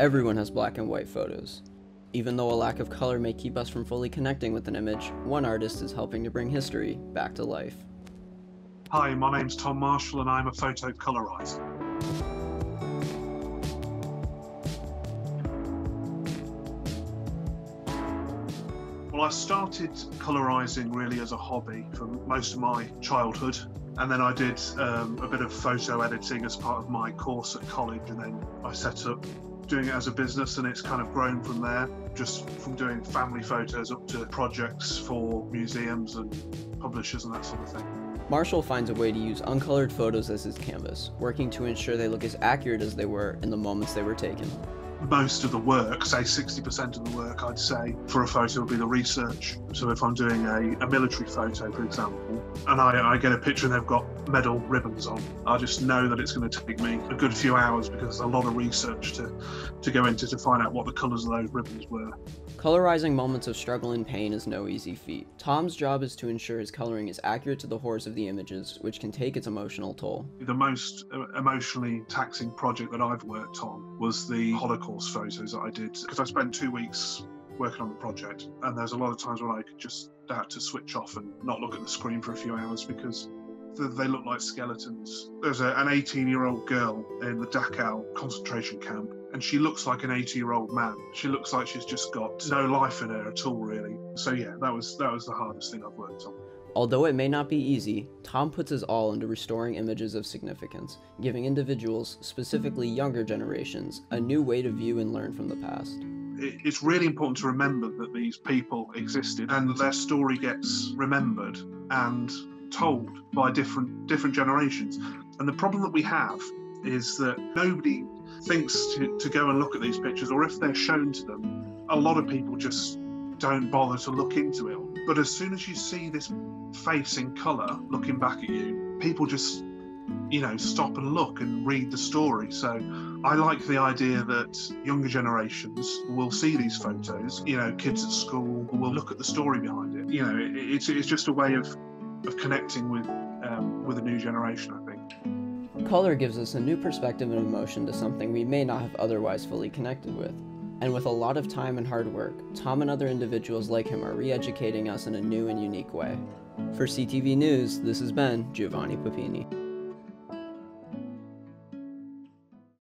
Everyone has black and white photos. Even though a lack of color may keep us from fully connecting with an image, one artist is helping to bring history back to life. Hi, my name's Tom Marshall and I'm a photo colorizer. Well, I started colorizing really as a hobby for most of my childhood. And then I did um, a bit of photo editing as part of my course at college. And then I set up doing it as a business and it's kind of grown from there, just from doing family photos up to projects for museums and publishers and that sort of thing. Marshall finds a way to use uncolored photos as his canvas, working to ensure they look as accurate as they were in the moments they were taken most of the work, say 60% of the work, I'd say, for a photo would be the research. So if I'm doing a, a military photo, for example, and I, I, get a picture and they've got medal ribbons on, I just know that it's going to take me a good few hours because there's a lot of research to, to go into to find out what the colours of those ribbons were. Colorizing moments of struggle and pain is no easy feat. Tom's job is to ensure his coloring is accurate to the horrors of the images, which can take its emotional toll. The most uh, emotionally taxing project that I've worked on was the Holocaust photos that I did because I spent two weeks working on the project and there's a lot of times when I could just have to switch off and not look at the screen for a few hours because they look like skeletons. There's a, an 18 year old girl in the Dachau concentration camp and she looks like an 80 year old man. She looks like she's just got no life in her at all, really. So yeah, that was that was the hardest thing I've worked on. Although it may not be easy, Tom puts his all into restoring images of significance, giving individuals, specifically younger generations, a new way to view and learn from the past. It's really important to remember that these people existed and their story gets remembered and told by different different generations. And the problem that we have is that nobody thinks to, to go and look at these pictures, or if they're shown to them, a lot of people just don't bother to look into it. But as soon as you see this face in colour looking back at you, people just, you know, stop and look and read the story. So I like the idea that younger generations will see these photos, you know, kids at school will look at the story behind it. You know, it, it's, it's just a way of, of connecting with, um, with a new generation, I think. Color gives us a new perspective and emotion to something we may not have otherwise fully connected with. And with a lot of time and hard work, Tom and other individuals like him are re-educating us in a new and unique way. For CTV News, this has been Giovanni Papini.